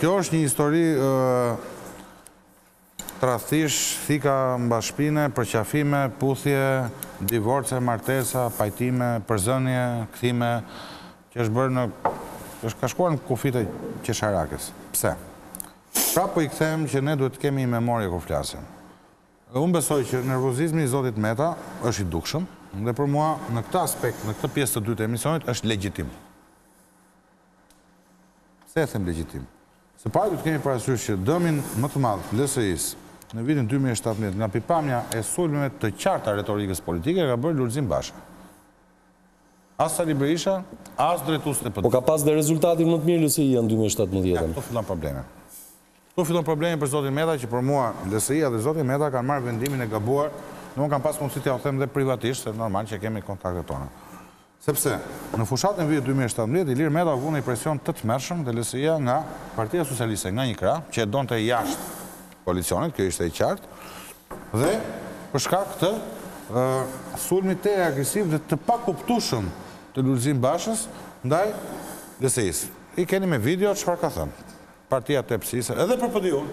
Kjo është një histori tradhtish, thika mbashpine, përqafime, puthje, divorce, martesa, pajtime, përzënie, kthime, që është bërë në, është ka shkuar në kufijtë qesharakë. Pse? Prapë po i kthehem që ne duhet të kemi një memorie kur flasim. Unë besoj që nervozizmi i zotit Meta është i dukshëm dhe për mua në këtë aspekt, në këtë pjesë të dytë të emisionit është legjitim. Pse e them legjitim? Së pari duhet të kemi parasysh që dëmin më të madh LSI-së në vitin dy mijë e shtatëmbëdhjetë nga pikëpamja e sulmeve të qarta retorikës politike e ka bërë Lulzim Basha. As Sali Berisha, as drejtuesit e PD-së. Po ka pas dhe rezultatin më të mirë LSI-ja në dy mijë e shtatëmbëdhjetë-ën. Ja, këtu fillon problemi. Këtu fillon problemi për zotin Meta që për mua LSI-ja dhe zoti Meta kanë marrë vendimin e gabuar dhe unë kam pas mundësi t'ia u them dhe privatisht se normal që e kemi kontaktet tona. Sepse, në fushatën e vitit dy mijë e shtatëmbëdhjetë, Ilir Meta u vu në një presion të tmerrshëm dhe LSI-ja nga Partia Socialiste nga një krah, që e donte jashtë koalicionit, kjo ishte e qartë, dhe për shkak të sulmit të agresiv dhe të pakuptueshëm të Lulzim Bashës ndaj LSI-së. I keni me video çfarë ka thënë. Partia e tepsisë edhe për PDIU-n.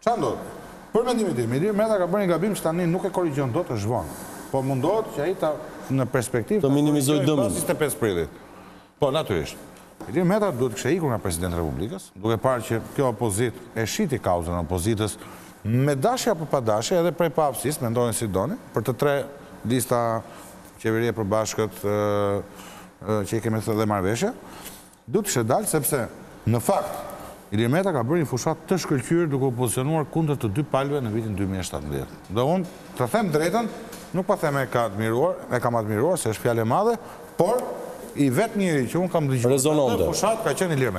Çfarë ndodh? Për mendimin tim, Ilir Meta ka bërë një gabim që tani nuk e korrigjon dot, është vonë. Po mundohet që ai ta, në perspektivë, ta minimizojë dëmin pas njëzet e pesë prillit. Po, natyrisht. Ilir Meta duhet të kishte ikur nga Presidenti i Republikës, duke parë që kjo opozitë e shiti kauzën e opozitës, me dashje apo pa dashje, edhe prej paaftësisë, mendoni si doni, për të tre lista qeveri e përbashkët që i kemi thënë dhe marrëveshje. Duhet të kishte dalë sepse, në fakt, Ilir Meta ka bërë një fushatë të shkëlqyer duke u pozicionuar kundër të dy palëve në vitin dy mijë e shtatëmbëdhjetë. Dhe unë, ta them të drejtën, nuk po them dot e kam admiruar se është fjalë e madhe, por i vetmi njeri që unë kam dëgjuar në atë fushatë ka qenë Ilir Meta.